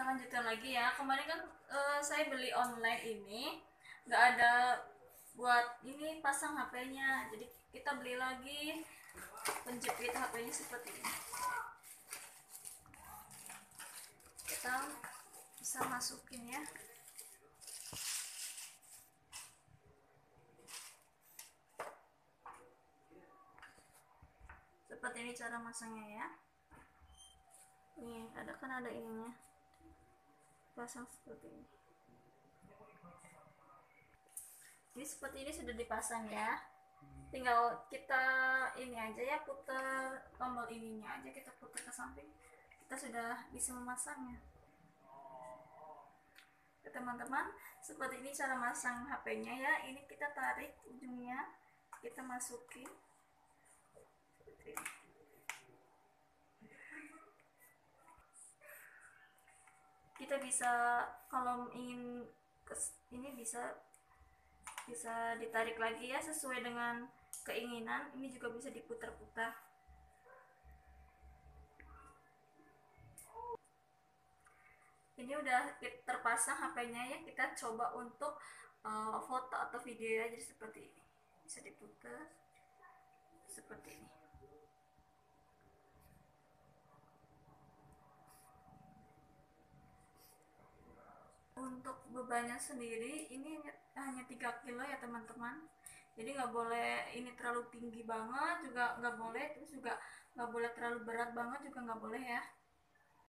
kita lanjutkan lagi ya. Kemarin kan eh, saya beli online ini nggak ada buat ini pasang HP-nya jadi kita beli lagi penjepit HP-nya seperti ini. Kita bisa masukin ya. Seperti ini cara masangnya ya. Nih ada kan ada ininya pasang seperti ini ini seperti ini sudah dipasang ya. Tinggal kita ini aja ya putar tombol ininya aja kita putar ke samping. Kita sudah bisa memasangnya. Teman-teman seperti ini cara masang HP-nya ya. Ini kita tarik ujungnya kita masukin kita bisa kalau ingin ini bisa bisa ditarik lagi ya sesuai dengan keinginan. Ini juga bisa diputar-putar. Ini udah terpasang HP-nya ya. Kita coba untuk uh, foto atau video jadi seperti ini. Bisa diputar seperti ini untuk bebannya sendiri ini hanya 3 kilo ya teman-teman. Jadi nggak boleh ini terlalu tinggi banget juga nggak boleh terus juga nggak boleh terlalu berat banget juga nggak boleh ya